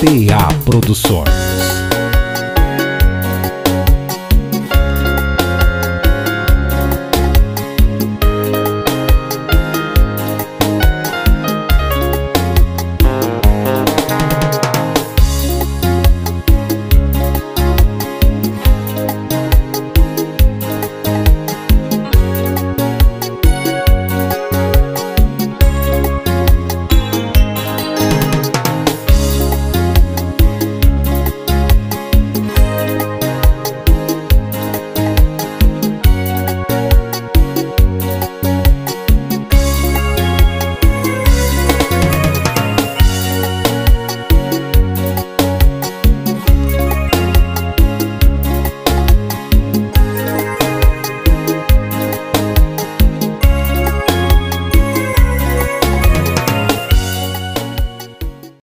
PA Produções.